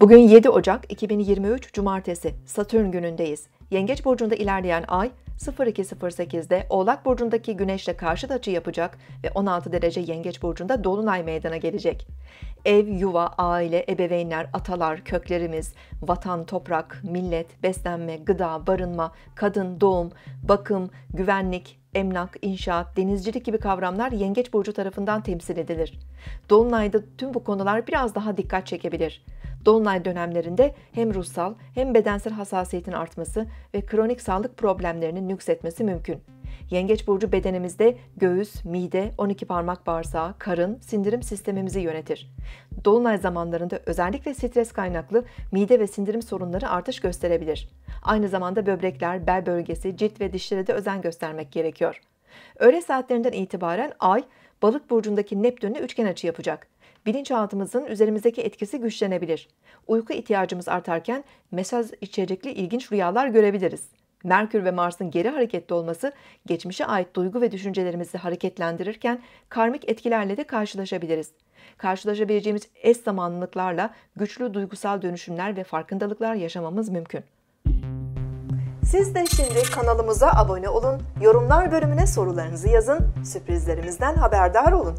Bugün 7 Ocak 2023 Cumartesi Satürn günündeyiz. Yengeç burcunda ilerleyen ay 0208'de Oğlak burcundaki Güneşle karşıt açı yapacak ve 16 derece Yengeç burcunda dolunay meydana gelecek. Ev, yuva, aile, ebeveynler, atalar, köklerimiz, vatan, toprak, millet, beslenme, gıda, barınma, kadın, doğum, bakım, güvenlik, emlak, inşaat, denizcilik gibi kavramlar Yengeç burcu tarafından temsil edilir. Dolunayda tüm bu konular biraz daha dikkat çekebilir. Dolunay dönemlerinde hem ruhsal hem bedensel hassasiyetin artması ve kronik sağlık problemlerinin nüksetmesi mümkün. Yengeç burcu bedenimizde göğüs, mide, 12 parmak bağırsağı, karın, sindirim sistemimizi yönetir. Dolunay zamanlarında özellikle stres kaynaklı mide ve sindirim sorunları artış gösterebilir. Aynı zamanda böbrekler, bel bölgesi, cilt ve dişlere de özen göstermek gerekiyor. Öğle saatlerinden itibaren Ay, Balık burcundaki Neptün'le üçgen açı yapacak bilinçaltımızın üzerimizdeki etkisi güçlenebilir. Uyku ihtiyacımız artarken mesaj içerikli ilginç rüyalar görebiliriz. Merkür ve Mars'ın geri hareketli olması geçmişe ait duygu ve düşüncelerimizi hareketlendirirken karmik etkilerle de karşılaşabiliriz. Karşılaşabileceğimiz eş zamanlılıklarla güçlü duygusal dönüşümler ve farkındalıklar yaşamamız mümkün. Siz de şimdi kanalımıza abone olun, yorumlar bölümüne sorularınızı yazın, sürprizlerimizden haberdar olun.